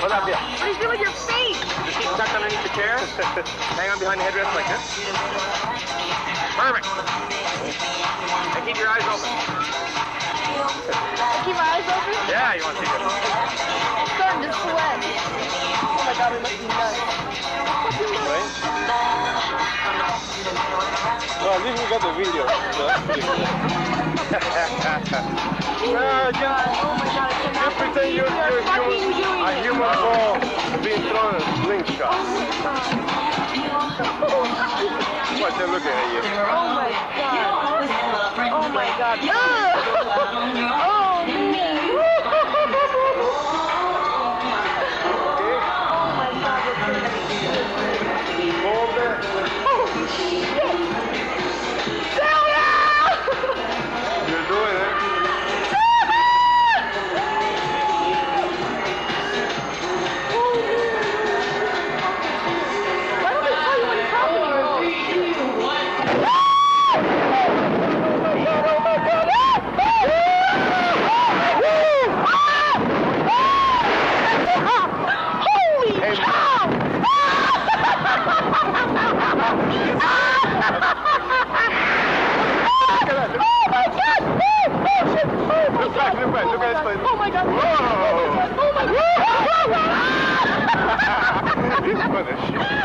Hold up, yeah. What are you doing with your face? Just keep tucked underneath the chair. Hang on behind the headrest like this. Perfect. And keep your eyes open. Keep my eyes open. Yeah, you want to see this? I'm starting to sweat. Oh my god, we must be nuts. Right? No, at least we got the video. So that's pretty well, just, Oh my god, I cannot just pretend believe you're, you're, fucking you're doing a thrown in a slingshot. What, they're looking at you. Oh my god. Oh my god. Ugh. Oh finish.